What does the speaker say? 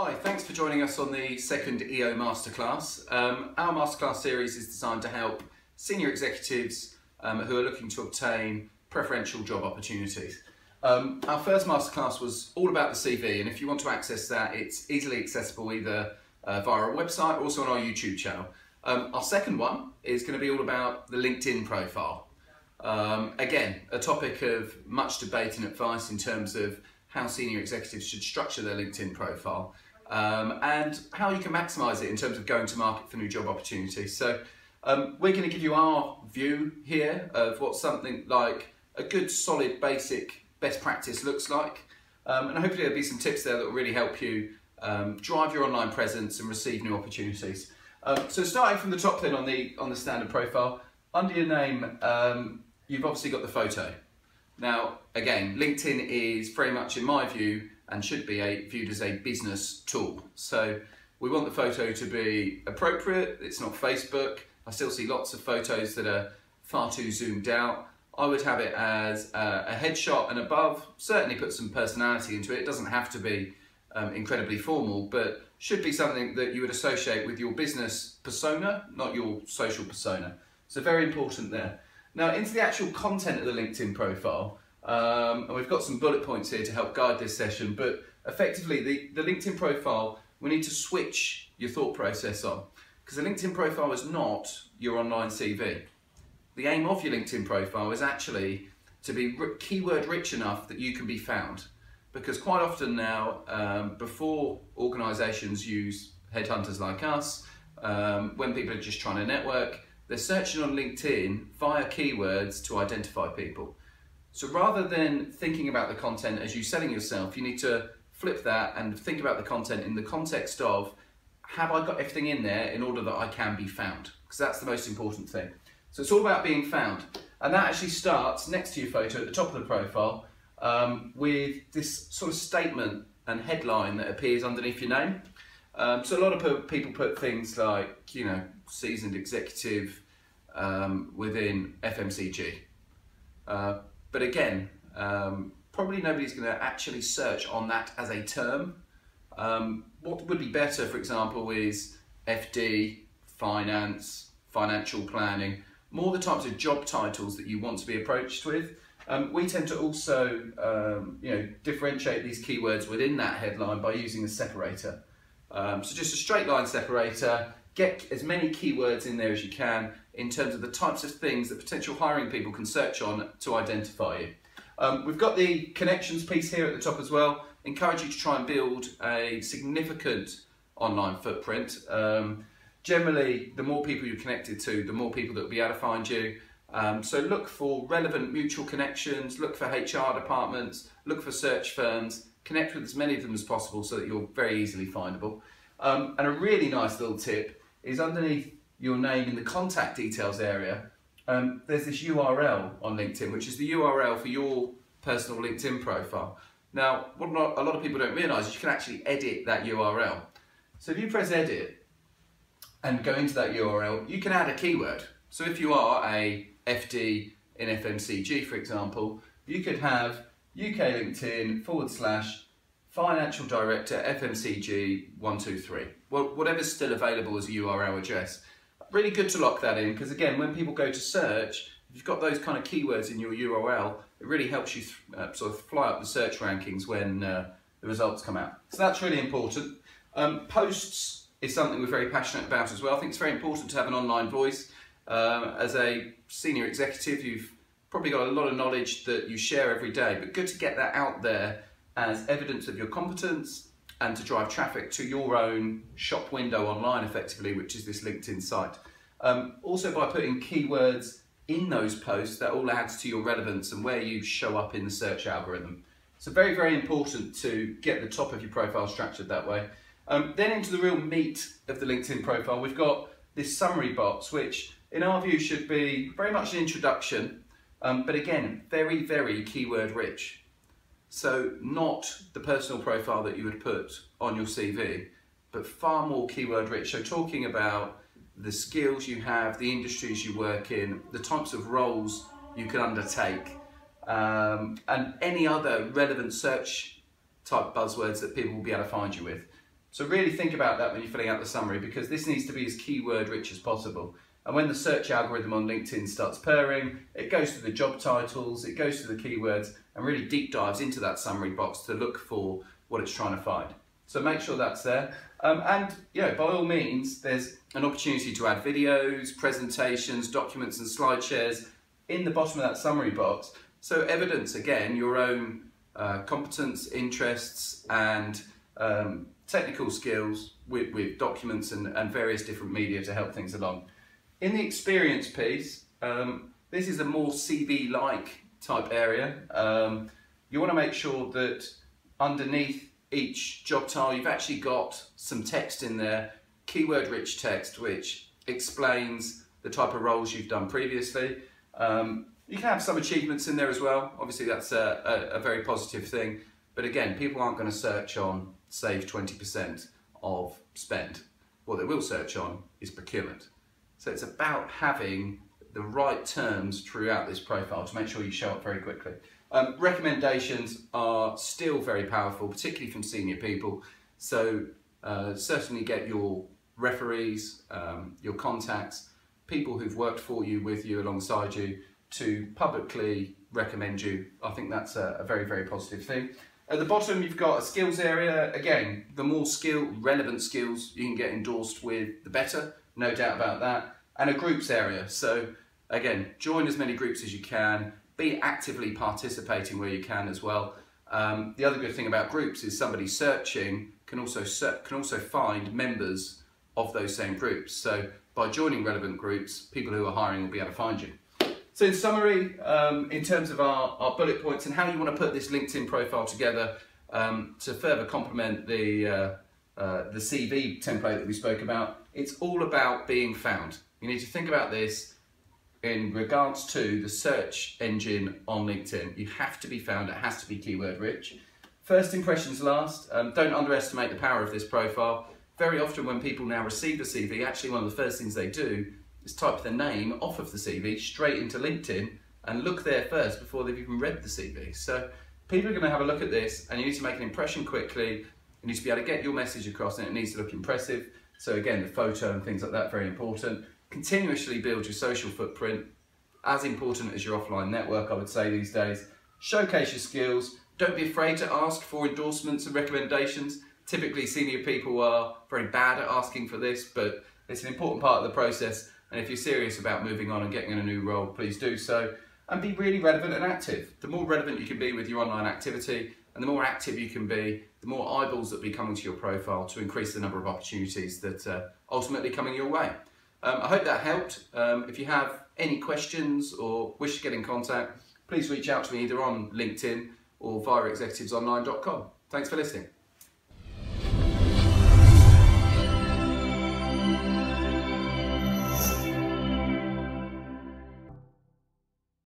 Hi, thanks for joining us on the second EO Masterclass. Um, our Masterclass series is designed to help senior executives um, who are looking to obtain preferential job opportunities. Um, our first Masterclass was all about the CV and if you want to access that it's easily accessible either uh, via our website or also on our YouTube channel. Um, our second one is going to be all about the LinkedIn profile. Um, again, a topic of much debate and advice in terms of how senior executives should structure their LinkedIn profile um, and how you can maximize it in terms of going to market for new job opportunities. So um, we're going to give you our view here of what something like a good solid basic best practice looks like um, and hopefully there'll be some tips there that will really help you um, drive your online presence and receive new opportunities. Um, so starting from the top then on the on the standard profile, under your name um, you've obviously got the photo. Now, again, LinkedIn is very much, in my view, and should be a, viewed as a business tool. So we want the photo to be appropriate. It's not Facebook. I still see lots of photos that are far too zoomed out. I would have it as a, a headshot and above. Certainly put some personality into it. It doesn't have to be um, incredibly formal, but should be something that you would associate with your business persona, not your social persona. So very important there. Now into the actual content of the LinkedIn profile, um, and we've got some bullet points here to help guide this session, but effectively the, the LinkedIn profile, we need to switch your thought process on because the LinkedIn profile is not your online CV. The aim of your LinkedIn profile is actually to be keyword rich enough that you can be found. Because quite often now, um, before organisations use headhunters like us, um, when people are just trying to network, they're searching on LinkedIn via keywords to identify people. So rather than thinking about the content as you selling yourself, you need to flip that and think about the content in the context of have I got everything in there in order that I can be found? Because that's the most important thing. So it's all about being found. And that actually starts next to your photo at the top of the profile um, with this sort of statement and headline that appears underneath your name. Um, so a lot of people put things like, you know, seasoned executive um, within FMCG. Uh, but again, um, probably nobody's going to actually search on that as a term. Um, what would be better, for example, is FD, finance, financial planning, more the types of job titles that you want to be approached with. Um, we tend to also um, you know, differentiate these keywords within that headline by using a separator. Um, so just a straight line separator, get as many keywords in there as you can in terms of the types of things that potential hiring people can search on to identify you. Um, we've got the connections piece here at the top as well. Encourage you to try and build a significant online footprint. Um, generally, the more people you're connected to, the more people that will be able to find you. Um, so look for relevant mutual connections, look for HR departments, look for search firms, connect with as many of them as possible so that you're very easily findable. Um, and a really nice little tip is underneath your name in the contact details area, um, there's this URL on LinkedIn, which is the URL for your personal LinkedIn profile. Now, what a lot of people don't realise is you can actually edit that URL. So if you press edit and go into that URL, you can add a keyword. So if you are a FD in FMCG, for example, you could have UK LinkedIn forward slash financial director FMCG 123. Whatever's still available as a URL address. Really good to lock that in because again, when people go to search, if you've got those kind of keywords in your URL, it really helps you uh, sort of fly up the search rankings when uh, the results come out. So that's really important. Um, posts is something we're very passionate about as well. I think it's very important to have an online voice. Um, as a senior executive, you've probably got a lot of knowledge that you share every day, but good to get that out there as evidence of your competence and to drive traffic to your own shop window online effectively, which is this LinkedIn site. Um, also by putting keywords in those posts, that all adds to your relevance and where you show up in the search algorithm. So very, very important to get the top of your profile structured that way. Um, then into the real meat of the LinkedIn profile, we've got this summary box, which in our view should be very much an introduction, um, but again, very, very keyword rich. So not the personal profile that you would put on your CV, but far more keyword rich. So talking about the skills you have, the industries you work in, the types of roles you can undertake, um, and any other relevant search type buzzwords that people will be able to find you with. So really think about that when you're filling out the summary because this needs to be as keyword rich as possible. And when the search algorithm on LinkedIn starts purring, it goes to the job titles, it goes to the keywords, and really deep dives into that summary box to look for what it's trying to find. So make sure that's there. Um, and you know, by all means, there's an opportunity to add videos, presentations, documents, and slide shares in the bottom of that summary box. So evidence again your own uh, competence, interests, and um, technical skills with, with documents and, and various different media to help things along. In the experience piece, um, this is a more CV-like type area. Um, you want to make sure that underneath each job tile you've actually got some text in there, keyword rich text which explains the type of roles you've done previously. Um, you can have some achievements in there as well. Obviously that's a, a, a very positive thing. But again, people aren't going to search on save 20% of spend. What they will search on is procurement. So it's about having the right terms throughout this profile to make sure you show up very quickly. Um, recommendations are still very powerful, particularly from senior people. So uh, certainly get your referees, um, your contacts, people who've worked for you, with you, alongside you, to publicly recommend you. I think that's a, a very, very positive thing. At the bottom, you've got a skills area. Again, the more skill, relevant skills you can get endorsed with, the better, no doubt about that. And a groups area. So again, join as many groups as you can, be actively participating where you can as well. Um, the other good thing about groups is somebody searching can also can also find members of those same groups. So by joining relevant groups, people who are hiring will be able to find you. So in summary, um, in terms of our, our bullet points and how you want to put this LinkedIn profile together um, to further complement the, uh, uh, the CV template that we spoke about, it's all about being found. You need to think about this in regards to the search engine on LinkedIn. You have to be found, it has to be keyword rich. First impressions last, um, don't underestimate the power of this profile. Very often when people now receive the CV, actually one of the first things they do is type the name off of the CV straight into LinkedIn and look there first before they've even read the CV. So people are going to have a look at this and you need to make an impression quickly. You need to be able to get your message across and it needs to look impressive. So again, the photo and things like that, very important. Continuously build your social footprint, as important as your offline network, I would say these days. Showcase your skills. Don't be afraid to ask for endorsements and recommendations. Typically, senior people are very bad at asking for this, but it's an important part of the process and if you're serious about moving on and getting in a new role, please do so. And be really relevant and active. The more relevant you can be with your online activity, and the more active you can be, the more eyeballs that will be coming to your profile to increase the number of opportunities that are uh, ultimately coming your way. Um, I hope that helped. Um, if you have any questions or wish to get in contact, please reach out to me either on LinkedIn or via executivesonline.com. Thanks for listening.